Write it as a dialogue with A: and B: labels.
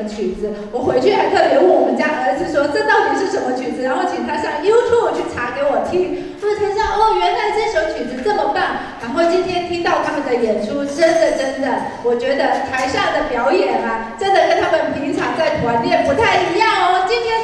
A: 么曲子。我回去还特别问我们家儿子说，这到底是什么曲子？然后请他上 YouTube 去查给我听。我才知道，哦，原来这首曲子这么棒。然后今天听到他们的演出，真的真的，我觉得台下的表演啊，真的跟他们平常在团练不太一样哦。今天。